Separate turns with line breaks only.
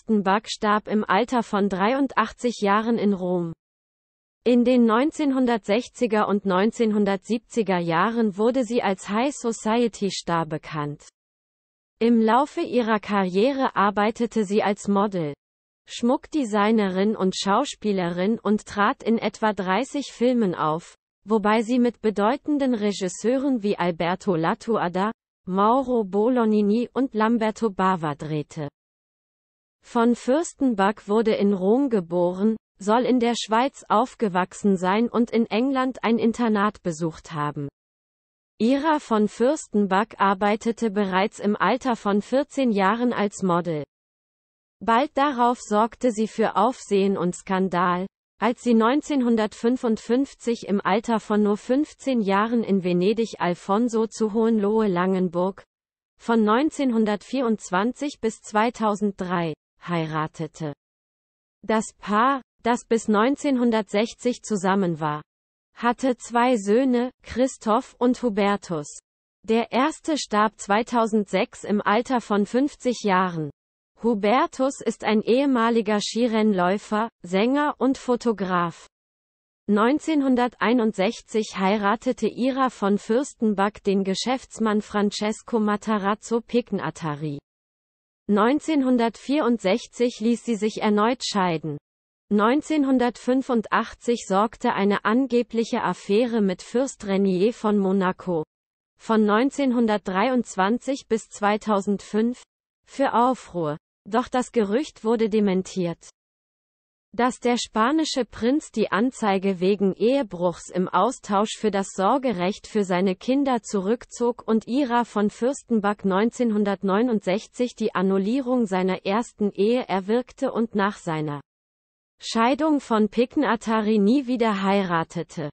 Fürstenberg starb im Alter von 83 Jahren in Rom. In den 1960er und 1970er Jahren wurde sie als High Society Star bekannt. Im Laufe ihrer Karriere arbeitete sie als Model, Schmuckdesignerin und Schauspielerin und trat in etwa 30 Filmen auf, wobei sie mit bedeutenden Regisseuren wie Alberto Lattuada, Mauro Bolognini und Lamberto Bava drehte. Von Fürstenberg wurde in Rom geboren, soll in der Schweiz aufgewachsen sein und in England ein Internat besucht haben. Ira von Fürstenberg arbeitete bereits im Alter von 14 Jahren als Model. Bald darauf sorgte sie für Aufsehen und Skandal, als sie 1955 im Alter von nur 15 Jahren in Venedig Alfonso zu Hohenlohe-Langenburg, von 1924 bis 2003, heiratete. Das Paar, das bis 1960 zusammen war, hatte zwei Söhne, Christoph und Hubertus. Der erste starb 2006 im Alter von 50 Jahren. Hubertus ist ein ehemaliger Skirennläufer, Sänger und Fotograf. 1961 heiratete Ira von Fürstenberg den Geschäftsmann Francesco Matarazzo Pignatari. 1964 ließ sie sich erneut scheiden. 1985 sorgte eine angebliche Affäre mit Fürst Renier von Monaco. Von 1923 bis 2005 für Aufruhr. Doch das Gerücht wurde dementiert. Dass der spanische Prinz die Anzeige wegen Ehebruchs im Austausch für das Sorgerecht für seine Kinder zurückzog und Ira von Fürstenberg 1969 die Annullierung seiner ersten Ehe erwirkte und nach seiner Scheidung von Pikenatari nie wieder heiratete.